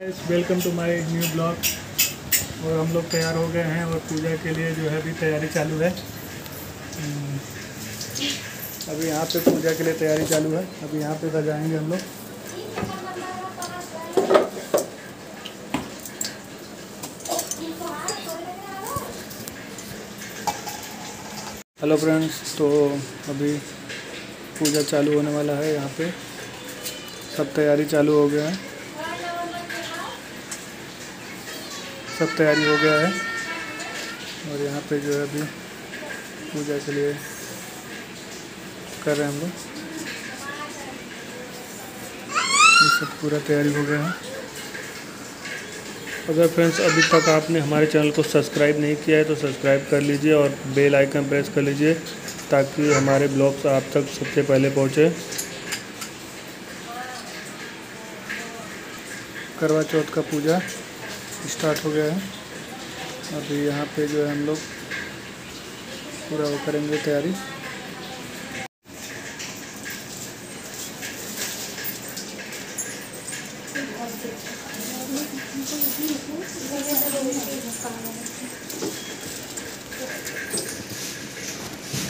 Welcome to my new blog और हम लोग तैयार हो गए हैं और पूजा के लिए जो है अभी तैयारी चालू है। हम्म, अभी यहाँ पे पूजा के लिए तैयारी चालू है। अभी यहाँ पे सजाएँगे हम लोग। हेलो फ्रेंड्स तो अभी पूजा चालू होने वाला है यहाँ पे। सब तैयारी चालू हो गया है। सब तैयारी हो गया है। और यहाँ पे जो है अभी पूजा के लिए कर रहे हैं हम लोग। ये सब पूरा तैयारी हो गया है। अगर फ्रेंड्स अभी तक आपने हमारे चैनल को सब्सक्राइब नहीं किया है तो सब्सक्राइब कर लीजिए और बेल आइकन प्रेस कर लीजिए, ताकि हमारे ब्लॉग्स आप तक सबसे पहले पहुँचे। करवा चौथ का पूजा। स्टार्ट हो गया है। अभी यहाँ पे जो है हम लोग पूरा वो करेंगे तैयारी।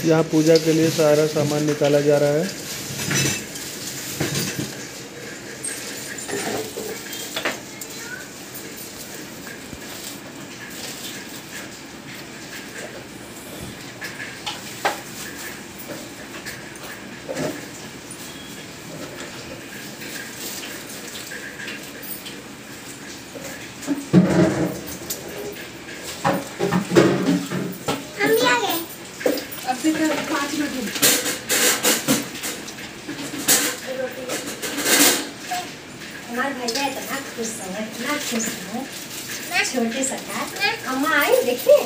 यहाँ पूजा के लिए सारा सामान निकाला जा रहा है हम भी आ गए अभी तक पाँच मिनट हमारे भैया इतना खुश है इतना खुश है छोटे सरकार अम्मा आई देखिए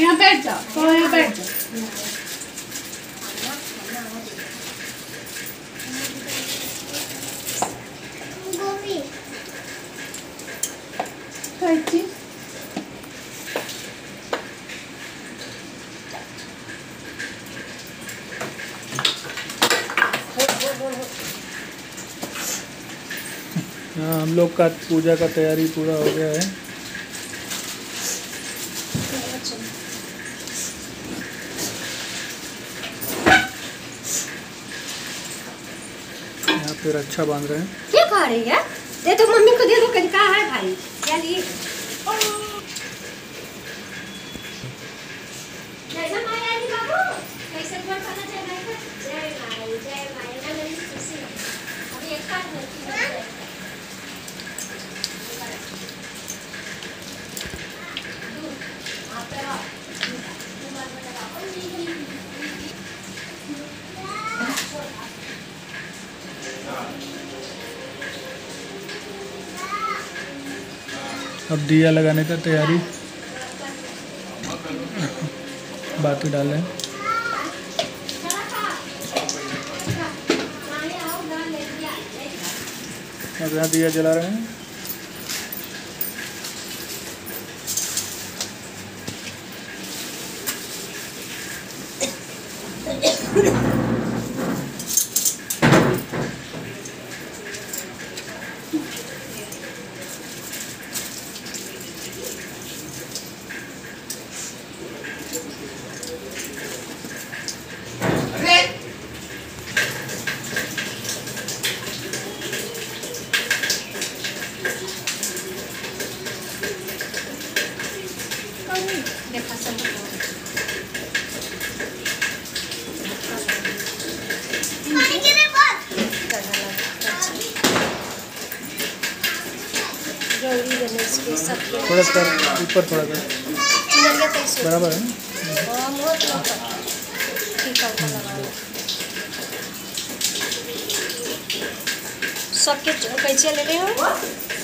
यहाँ बैठ जाओ तो यहाँ बैठ जाओ। कोई चीज़ हम लोग का पूजा का तैयारी पूरा हो गया है। यहाँ पे रक्षा बाँध रहे हैं। क्या खा रही है? दे तो मम्मी को दे दो कहीं कहा है भाई? क्या लिए जय जय माया दी बाबू कैसे घर खाना जय माया जय माया जय माया ना मेरी खुशी है अभी एक साथ अब दिया लगाने का तैयारी। बाती डाल। अब यहाँ दिया जला रहे हैं। देखा सब के सब थोड़ा सा ऊपर थोड़ा सा बराबर है। सबके कैसे ले रहे हो